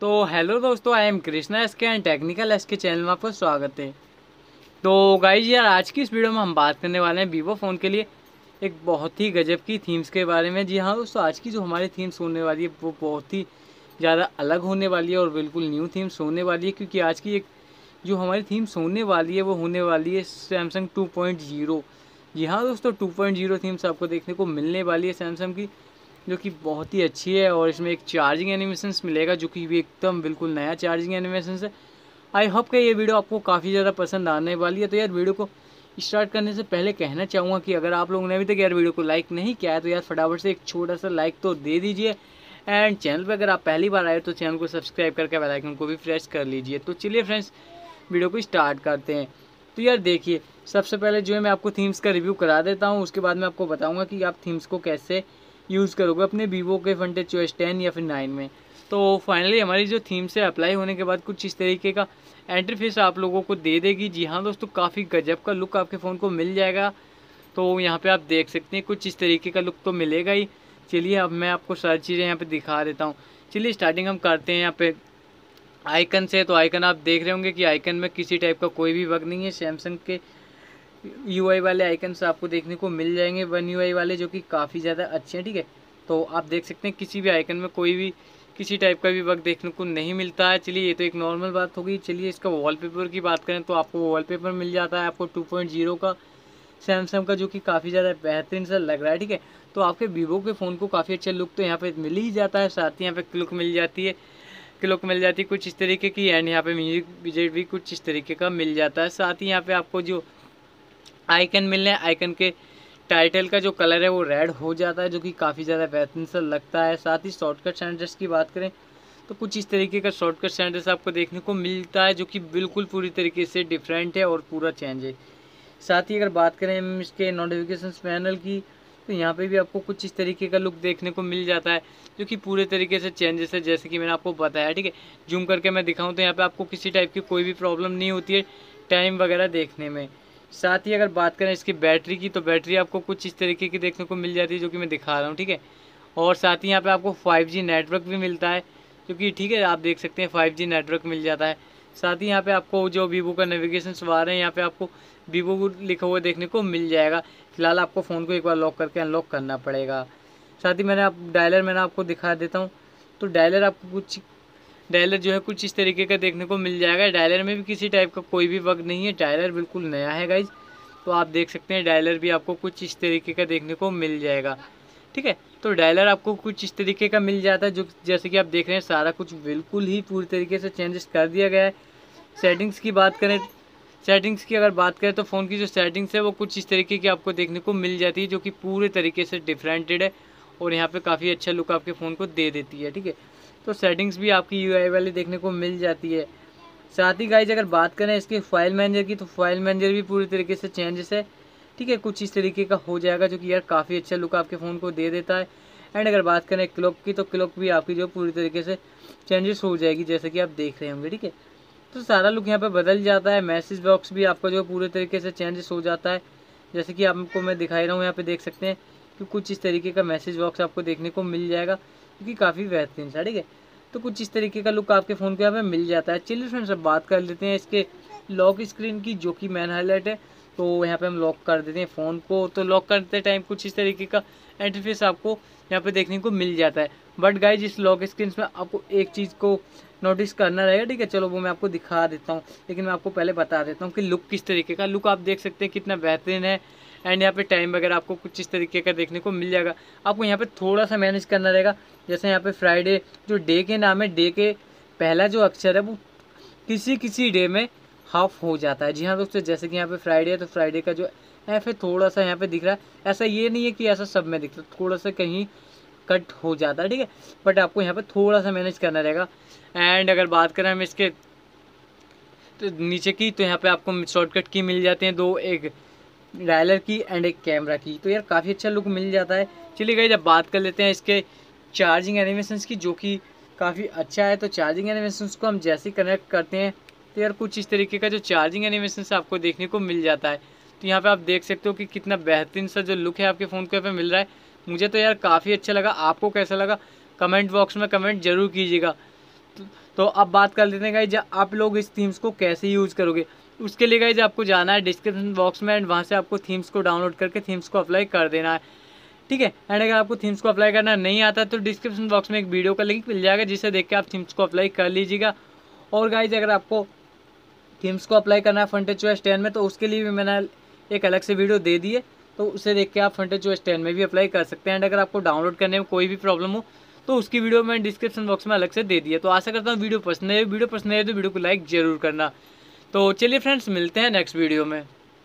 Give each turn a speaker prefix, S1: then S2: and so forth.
S1: तो हेलो दोस्तों I am Krishna S K and technical S K channel में आपका स्वागत है। तो गाइज़ यार, आज की इस वीडियो में हम बात करने वाले हैं वीवो फ़ोन के लिए एक बहुत ही गजब की थीम्स के बारे में। जी हाँ दोस्तों, आज की जो हमारी थीम्स होने वाली है, वो बहुत ही ज़्यादा अलग होने वाली है और बिल्कुल न्यू थीम्स होने वाली है, क्योंकि आज की एक जो हमारी थीम्स होने वाली है, वो होने वाली है सैमसंग टू जी हाँ दोस्तों टू थीम्स आपको देखने को मिलने वाली है सैमसंग की। जो कि बहुत ही अच्छी है और इसमें एक चार्जिंग एनिमेशन मिलेगा जो कि एकदम बिल्कुल नया चार्जिंग एनिमेशन है। आई होप कि ये वीडियो आपको काफ़ी ज़्यादा पसंद आने वाली है। तो यार वीडियो को स्टार्ट करने से पहले कहना चाहूँगा कि अगर आप लोगों ने अभी तक यार वीडियो को लाइक नहीं किया है तो यार फटाफट से एक छोटा सा लाइक तो दे दीजिए। एंड चैनल पर अगर आप पहली बार आए तो चैनल को सब्सक्राइब करके बेल आइकन को भी प्रेस कर लीजिए। तो चलिए फ्रेंड्स वीडियो को स्टार्ट करते हैं। तो यार देखिए, सबसे पहले जो है मैं आपको थीम्स का रिव्यू करा देता हूँ। उसके बाद मैं आपको बताऊँगा कि आप थीम्स को कैसे यूज़ करोगे अपने वीवो के फंटे चॉइस टेन या फिर नाइन में। तो फाइनली हमारी जो थीम से अप्लाई होने के बाद कुछ इस तरीके का एंट्री फेस आप लोगों को दे देगी। जी हाँ दोस्तों, काफ़ी गजब का लुक आपके फ़ोन को मिल जाएगा। तो यहाँ पे आप देख सकते हैं, कुछ इस तरीके का लुक तो मिलेगा ही। चलिए अब मैं आपको सारी चीज़ें यहाँ पे दिखा देता हूँ। चलिए स्टार्टिंग हम करते हैं यहाँ पे आइकन से। तो आइकन आप देख रहे होंगे कि आइकन में किसी टाइप का कोई भी वर्क नहीं है। सैमसंग के यूआई वाले आइकन्स आपको देखने को मिल जाएँगे। वन यूआई वाले जो कि काफ़ी ज़्यादा अच्छे हैं, ठीक है? तो आप देख सकते हैं, किसी भी आइकन में कोई भी, किसी टाइप का भी वर्क देखने को नहीं मिलता है। चलिए, ये तो एक नॉर्मल बात होगी चलिए, इसका वॉलपेपर की बात करें तो आपको वॉलपेपर मिल जाता है आपको टू का। सैमसंग का जो कि काफ़ी ज़्यादा बेहतरीन सा लग रहा है, ठीक है? तो आपके वीवो के फ़ोन को काफ़ी अच्छा लुक तो यहाँ पे मिल ही जाता है। साथ ही यहाँ पे क्लुक मिल जाती है। क्लुक मिल जाती है कुछ इस तरीके की एंड यहाँ पे म्यूज़िक विजेट भी कुछ इस तरीके का मिल जाता है। साथ ही यहाँ पे आपको जो आइकन मिलने आइकन के टाइटल का जो कलर है वो रेड हो जाता है, जो कि काफ़ी ज़्यादा बेहतरीन सा लगता है। साथ ही शॉर्टकट सेंटर्स की बात करें तो कुछ इस तरीके का शॉर्टकट सेंटर्स आपको देखने को मिलता है, जो कि बिल्कुल पूरी तरीके से डिफरेंट है और पूरा चेंज है। साथ ही अगर बात करें इसके नोटिफिकेशन पैनल की तो यहाँ पे भी आपको कुछ इस तरीके का लुक देखने को मिल जाता है, जो कि पूरे तरीके से चेंजेस है, जैसे कि मैंने आपको बताया, ठीक है? जूम करके मैं दिखाऊँ तो यहाँ पे आपको किसी टाइप की कोई भी प्रॉब्लम नहीं होती है टाइम वगैरह देखने में। साथ ही अगर बात करें इसकी बैटरी की तो बैटरी आपको कुछ इस तरीके की देखने को मिल जाती है जो कि मैं दिखा रहा हूँ, ठीक है? और साथ ही यहाँ पे आपको 5G नेटवर्क भी मिलता है क्योंकि ठीक है, आप देख सकते हैं 5G नेटवर्क मिल जाता है। साथ ही यहाँ पे आपको जो वीवो का नेविगेशन सवार है, यहाँ पे आपको वीवो लिखा हुआ देखने को मिल जाएगा। फ़िलहाल आपको फ़ोन को एक बार लॉक करके अनलॉक करना पड़ेगा। साथ ही मैंने आप डायलर मैंने आपको दिखा देता हूँ। तो डायलर आपको कुछ डायलर जो है कुछ इस तरीके का देखने को मिल जाएगा। डायलर में भी किसी टाइप का कोई भी वर्क नहीं है। डायलर बिल्कुल नया है गाइज़ तो आप देख सकते हैं डायलर भी आपको कुछ इस तरीके का देखने को मिल जाएगा। ठीक है तो डायलर आपको कुछ इस तरीके का मिल जाता है, जो जैसे कि आप देख रहे हैं, सारा कुछ बिल्कुल ही पूरी तरीके से चेंजेस कर दिया गया है। सेटिंग्स की बात करें सेटिंग्स की अगर बात करें तो फ़ोन की जो सेटिंग्स है, वो कुछ इस तरीके की आपको देखने को मिल जाती है, जो कि पूरे तरीके से डिफरेंटेड है। और यहाँ पे काफ़ी अच्छा लुक आपके फ़ोन को दे देती है। ठीक है तो सेटिंग्स भी आपकी यूआई वाली देखने को मिल जाती है। साथ ही गाइज़ अगर बात करें इसके फ़ाइल मैनेजर की तो फ़ाइल मैनेजर भी पूरी तरीके से चेंजेस है। ठीक है, कुछ इस तरीके का हो जाएगा जो कि यार काफ़ी अच्छा लुक आपके फ़ोन को दे देता है। एंड अगर बात करें क्लॉक की तो क्लॉक भी आपकी जो पूरी तरीके से चेंजेस हो जाएगी, जैसे कि आप देख रहे होंगे, ठीक है। तो सारा लुक यहाँ पर बदल जाता है। मैसेज बॉक्स भी आपका जो पूरे तरीके से चेंजेस हो जाता है। जैसे कि आपको मैं दिखाई रहा हूँ, यहाँ पर देख सकते हैं कि कुछ इस तरीके का मैसेज बॉक्स आपको देखने को मिल जाएगा। क्योंकि काफ़ी बेहतरीन सा ठीक है? तो कुछ इस तरीके का लुक आपके फ़ोन पे यहाँ पे मिल जाता है। चलिए फ्रेंड्स अब बात कर लेते हैं इसके लॉक स्क्रीन की, जो कि मैन हाईलाइट है। तो यहाँ पे हम लॉक कर देते हैं फ़ोन को। तो लॉक करते टाइम कुछ इस तरीके का इंटरफेस आपको यहाँ पे देखने को मिल जाता है। बट गाइज़ इस लॉक स्क्रीन में आपको एक चीज़ को नोटिस करना रहेगा, ठीक है? चलो, वो मैं आपको दिखा देता हूँ। लेकिन मैं आपको पहले बता देता हूँ कि लुक किस तरीके का। लुक आप देख सकते हैं कितना बेहतरीन है। एंड यहाँ पे टाइम वगैरह आपको कुछ इस तरीके का देखने को मिल जाएगा। आपको यहाँ पे थोड़ा सा मैनेज करना रहेगा। जैसे यहाँ पे फ्राइडे जो डे के नाम है डे के पहला जो अक्षर है, वो किसी किसी डे में हाफ़ हो जाता है। जी हाँ दोस्तों, जैसे कि यहाँ पे फ्राइडे है तो फ्राइडे का जो एफ़ है थोड़ा सा यहाँ पे दिख रहा है। ऐसा ये नहीं है कि ऐसा सब में दिखता थोड़ा सा कहीं कट हो जाता है, ठीक है? बट आपको यहाँ पे थोड़ा सा मैनेज करना रहेगा। एंड अगर बात करें हम इसके तो नीचे की तो यहाँ पे आपको शॉर्टकट की मिल जाते हैं, दो, एक डायलर की एंड एक कैमरा की। तो यार काफ़ी अच्छा लुक मिल जाता है। चलिए गई जब बात कर लेते हैं इसके चार्जिंग एनिमेशन की, जो कि काफ़ी अच्छा है। तो चार्जिंग एनिमेशन को हम जैसे कनेक्ट करते हैं तो यार कुछ इस तरीके का जो चार्जिंग एनिमेशन आपको देखने को मिल जाता है। तो यहाँ पे आप देख सकते हो कि कितना बेहतरीन सा जो लुक है आपके फ़ोन के पे मिल रहा है। मुझे तो यार काफ़ी अच्छा लगा। आपको कैसा लगा? कमेंट बॉक्स में कमेंट ज़रूर कीजिएगा। तो अब बात कर लेते हैं गाइज़ आप लोग इस थीम्स को कैसे यूज़ करोगे? उसके लिए गाइज़ आपको जाना है डिस्क्रिप्शन बॉक्स में एंड वहाँ से आपको थीम्स को डाउनलोड करके थीम्स को अप्लाई कर देना है। ठीक है? एंड अगर आपको थीम्स को अप्लाई करना नहीं आता तो डिस्क्रिप्शन बॉक्स में एक वीडियो का लिंक मिल जाएगा जिसे देख के आप थीम्स को अप्लाई कर लीजिएगा। और गाइज़ अगर आपको थीम्स को अप्लाई करना है फ्रंटेज चॉइस टेन में तो उसके लिए भी मैंने एक अलग से वीडियो दे दी है। तो उसे देख के आप फ्रंटेज चॉइस टेन में भी अप्लाई कर सकते हैं। एंड अगर आपको डाउनलोड करने में कोई भी प्रॉब्लम हो तो उसकी वीडियो मैंने डिस्क्रिप्शन बॉक्स में अलग से दे दी है। तो आशा करता हूँ वीडियो पसंद है। वीडियो पसंद है तो वीडियो को लाइक ज़रूर करना। तो चलिए फ्रेंड्स मिलते हैं नेक्स्ट वीडियो में।